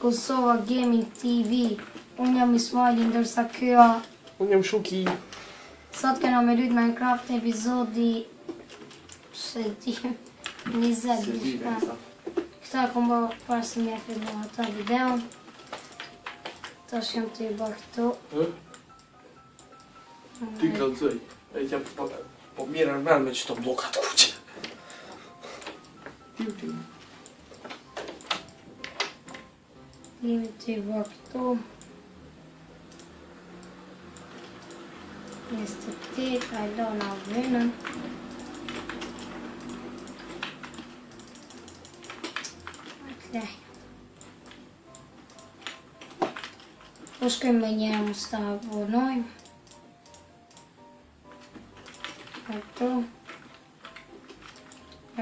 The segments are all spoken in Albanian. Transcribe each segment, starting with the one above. Kosova Gaming TV Unë jam Ismaili ndërsa kjoa Unë jam Shuki Sot kena me lujt Minecraft në epizodi Se ti Një zedi Këta kom bërë parë se me e fërë bërë ato video Ta shkëm të i bërë këto Ti këllë të E t'jam përpër po-, po mirë në mërë me që të blokat kuqe Andrew. Primitivo actor. Este aqui, vai dar uma vena. Ok. Poskemmenjäämusta on noin. Kato.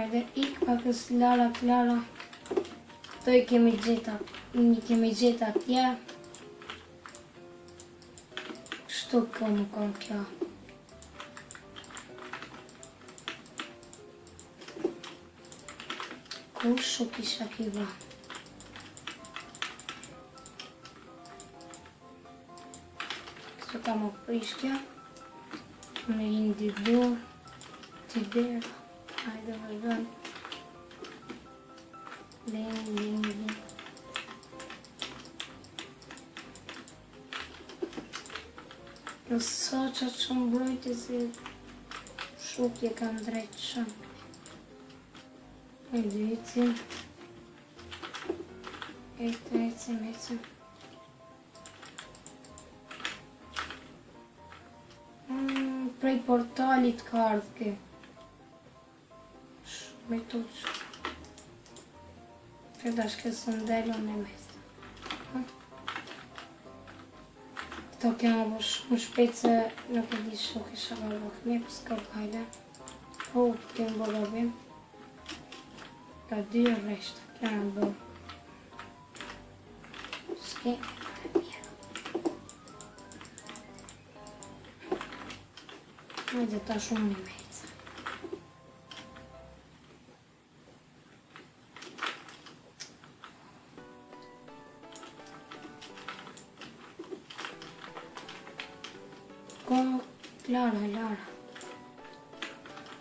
Edhe ikë pak e së lala të lala Të i kemi gjitha Një kemi gjitha tja kështu po më kam kja Ku shuk isha kiva kështu kam o prishkja Me indi dur Të dera Hajde vëllëm. Lenë, lenë, lenë. Nësë që që më brojti si shukje kanë drejtë shumë. E dhejtëm. E mm, Prej portalit kardë këtë më i të uqë këtë ashtë këtë në mes këto këja më bëshë më shpejtë se nuk e di shukë po po, më shavarë vëkënje, përse këtë kajde po u të të në bëlobim ta di e vrejtë këta në më dhe ta shumë në mes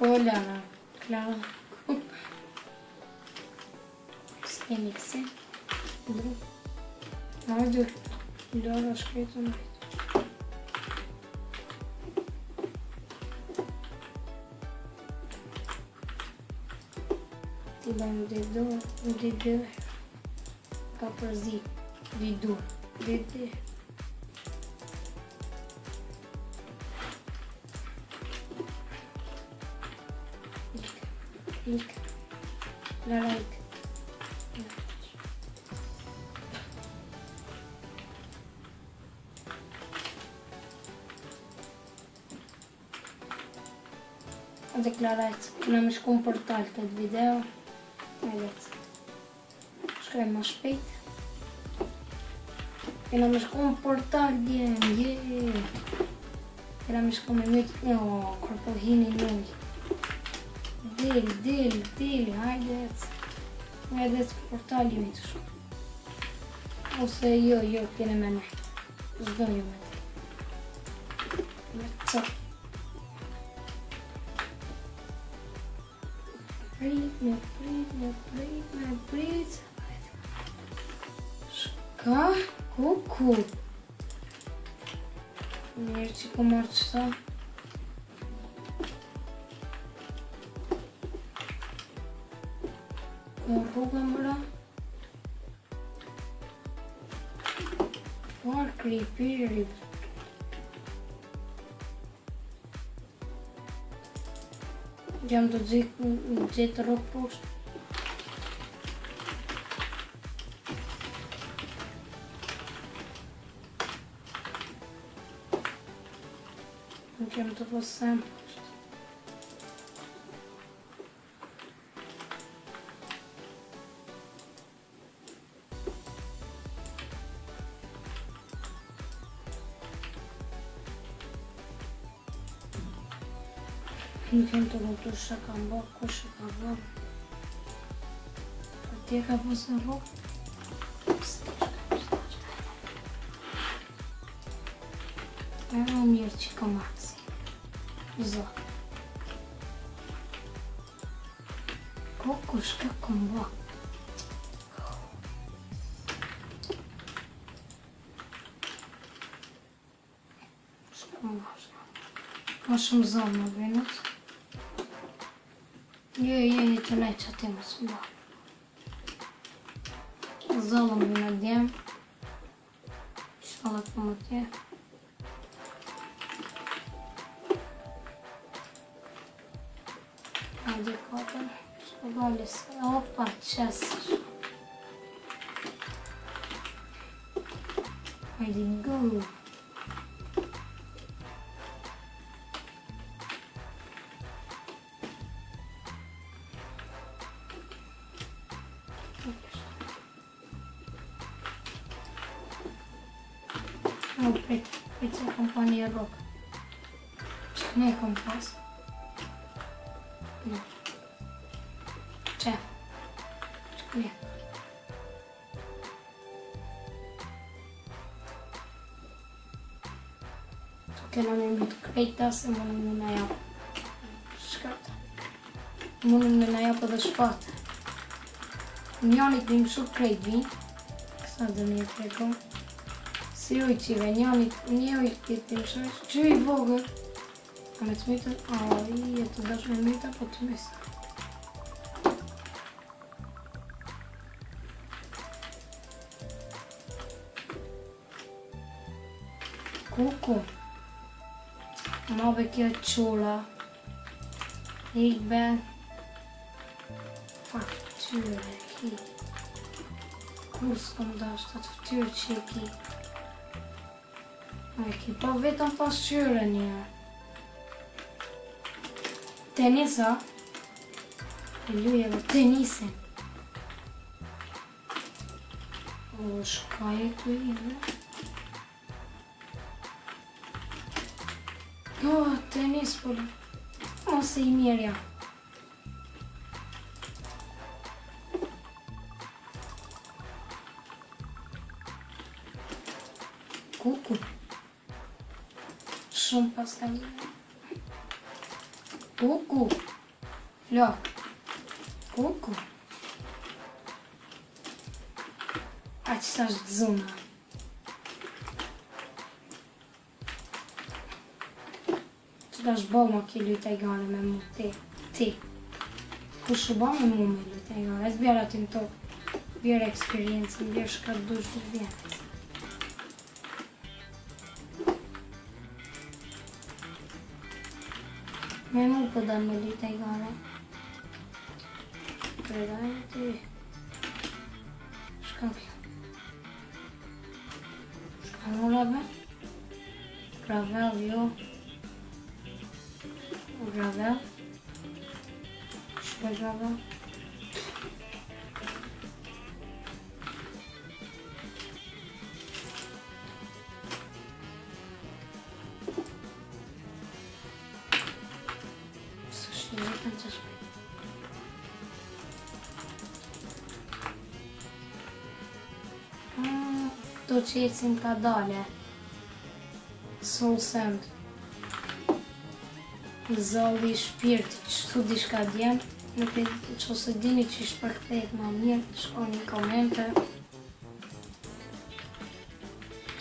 Olha, këllarë Se mixe. miksën Aduh, ndonë është kretën Ti bëjmë dhe du, ndonë dhe dy Ka përzit, dhe du, ndonë Pink. La light. Dhe klarajt, në më shkum portal talë këtë video E letë Shkrem më shpejt E në më shkum për talë djenë Jeeeee në më shkum e mëjtë Jo, kërpohini mëjtë dili dili dili hajde e të portalin të shumë ose jo jo kene me mehtë sdojnë jo mehtë me të tëpë me prit me prit me prit me prit shka kuku njerë që ku mërë qëta Morruga mora. Parkley Perry. Идем тут где-то рок-пост. Идем тут вот сам. Идем туда туша камбок, куша камбок. Где капустный бок? Мирчика Макси. Зо. Кукушка кумбо. Что можно? Можем зону двинуть. Yeah, yeah, yeah, tonight something small. Залом не надеем. Шалок помыть. Адекватно. Шалолис. Опа, сейчас. I didn't go. É companhia boca. Não é como faz. Tchau. Escolher. não é muito creita, se não me nael. Não me nael para das fotos. Minha única vimos sobre creio de vinho. Que são da minha pegou. Стрелайте его, не, не если мешаешь. Че и бога. А мы смета. А, и это даже мета потом есть. Колко? Много такива чула. Ik ben factuur. Koers omdat dat factuur checkie. A e ki pa vetëm pasqyre një. Tenisa. E luje dhe tenisin. O, shka e të i O, jo, tenis për... Po, Ose i mirja. Cool, шум поставлю. Ку-ку. Ля. Ку-ку. А часа ж дзуна. Tudaş bama ki lütej għana me mu ti. Ti. Kuxu bama mu me lütej għana. Ez bjara tinto. Bjara experience, bjara xkadduġ bjara. Toliko da mi tej gole. No. Predajem ti. Škatla. Škanulabe. Gravel, jo. Gravel. Gravel. kështu që jetësim ka dale Së më sëndë Zëllë i shpirti që të di shka djenë Në këtë që ose dini që ishtë për këtejt ma mirë Të shko një komente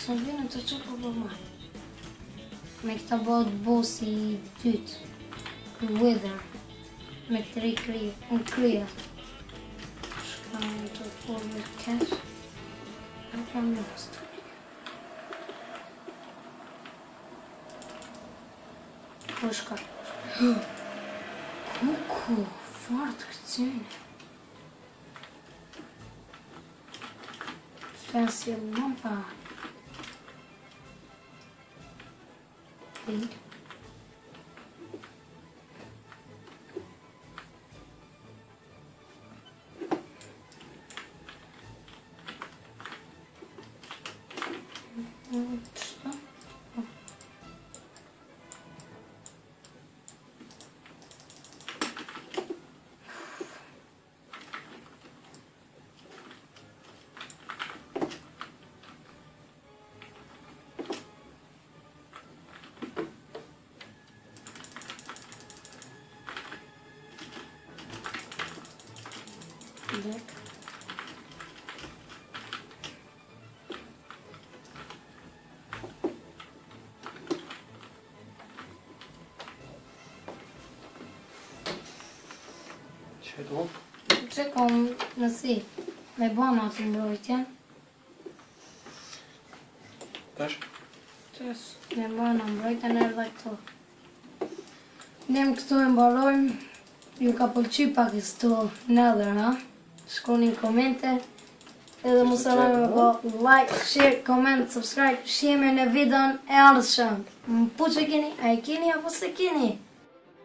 Së më dinë të që për po për marë Me këta bëhët bosi i tytë Kë wither Me të rikri, në kryat Shka në të formë të keshë entrar no rosto. Hoş kalkmış. Kuku, fark etsin. Sütlensiye bulan falan. Değil. Ndek kom nësi Me bano atë mbrojtje Tash? Tash Ne bano mbrojtje ne edhe këtu Nem këtu e mbarojmë Ju ka përqypa kështu në edhe rra shkoni në komente edhe mu salame me po like, share, comment, subscribe shime në videon e ardhëshëm më puqë e keni, a e keni apo se keni